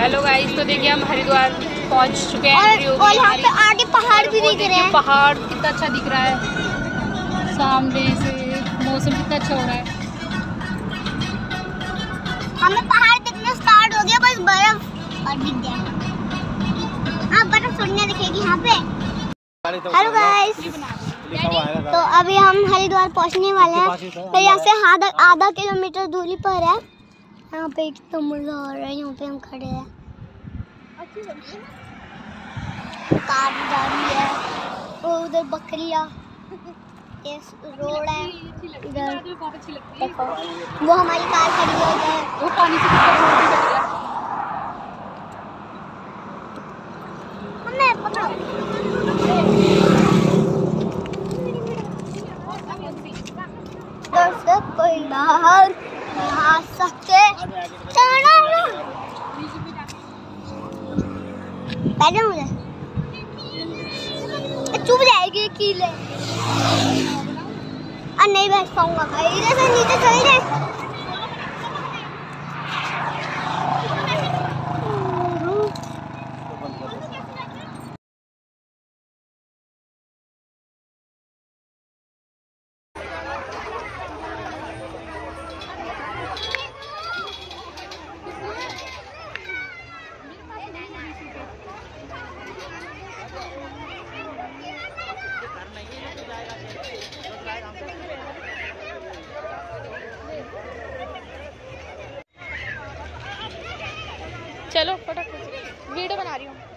Hello guys तो देखिए हम हरिद्वार पहुँच चुके हैं और और यहाँ पे आगे पहाड़ भी दिख रहे हैं। पहाड़ कितना अच्छा दिख रहा है। सामने से मौसम कितना अच्छा हो रहा है। हमें पहाड़ दिखना स्टार्ट हो गया बस बर्फ़ और दिख गया। हाँ बर्फ़ थोड़ी ना दिखेगी यहाँ पे। हेलो गाइस तो अभी हम हरिद्वार पहुँचने वाले हैं। तो यहाँ से आधा आधा किलोमीटर दूरी पर है। यहाँ पे कितना मज़ा आ रहा है, यहाँ पे हम खड़े हैं। कार जा रही है उधर बकरियाँ। रोड है देखो, वो हमारी कार खड़ी है उधर वो पानी से पकड़ो दोस्तों कोई बाहर आ सकते चढ़ो ना पहले मुझे। चुप जाएगी कीले। और नहीं बैठ पाऊँगा। इधर से नीचे चले जाए चलो फटाफट वीडियो बना रही हूँ।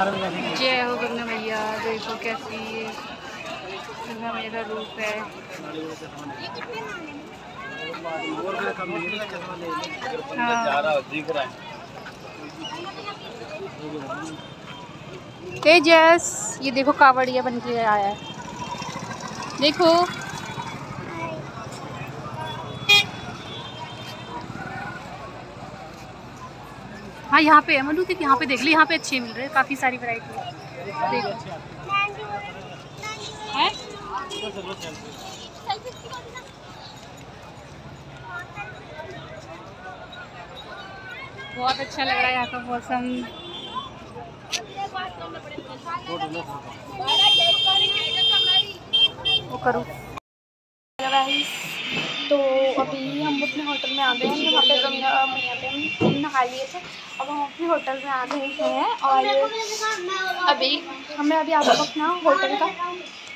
जय हो गंगा मैया देखो कैसी? गंगा मैया का रूप है। हाँ। तेजस ये देखो कावड़िया बन के आया है। देखो। हाँ यहाँ पे है। मनु देख, यहाँ पे देख ली, यहाँ पे अच्छे मिल रहे हैं, काफ़ी सारी वैरायटी है? बहुत अच्छा लग रहा है यहाँ का मौसम। वो करूँ। अभी हम अपने होटल में आ गए हैं। यहाँ पे गंगा मैया पे हम नहा लिए थे। अब हम अपने होटल में आ गए हैं और अभी हमें अभी आपको अपना होटल का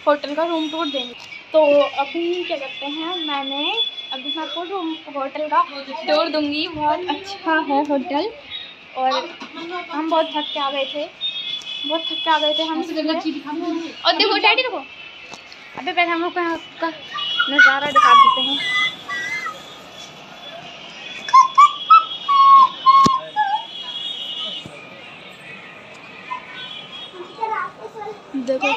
होटल का रूम टूर देंगे। तो अभी क्या करते हैं मैंने अभी मैं आपको रूम होटल का टूर दूँगी। बहुत अच्छा है होटल। और हम बहुत थक के आ गए थे। बहुत थक के आ गए थे हम और देखो डैडी देखो। अभी पहले हम लोग का नज़ारा दिखा देते हैं। देखो।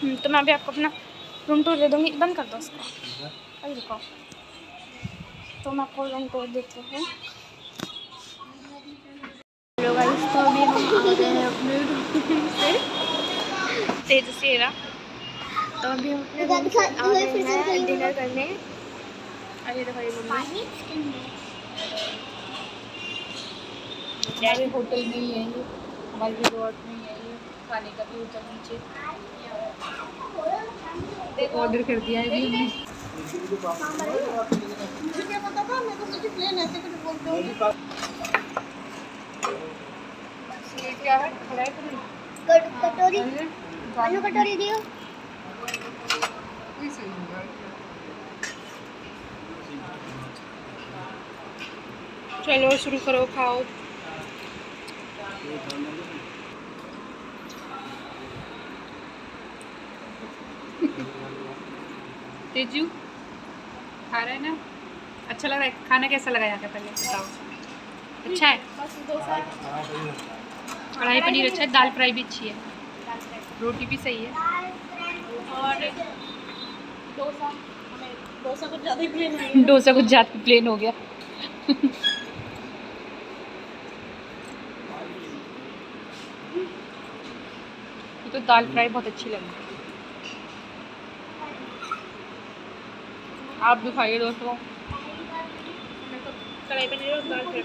हम्म, तो मैं अभी आपको अपना रूम टूर दे दूँगी। बंद कर दो उसको। अभी रुको। तो मैं आपको रूम टूर देती हूँ। हेलो गाइस तो अभी हम आ गए हैं अपने रूम से। तेज से तो अभी हम अपने रूम से आ गए हैं डिनर करने। अरे देखो ये मम्मी। हमारे होटल में ही है ये? हमारे रिजॉर्ट में ही है ये खाने का भी होटल नीचे ऑर्डर कर दिया है क्या मैं तो हो? कटोरी। आलू कटोरी दियो। चलो शुरू करो खाओ। तेजू खा रहे हैं ना? अच्छा लग रहा है खाना कैसा लगा यहाँ का पहले? बताओ। अच्छा है? कढ़ाई पनीर अच्छा है दाल फ्राई भी अच्छी है। रोटी भी सही है। और डोसा डोसा कुछ ज़्यादा ही प्लेन है डोसा कुछ ज़्यादा प्लेन हो गया। तो दाल फ्राई बहुत अच्छी लगी। आप भी खाइए दोस्तों। कढ़ाई पनीर और दाल फ्राई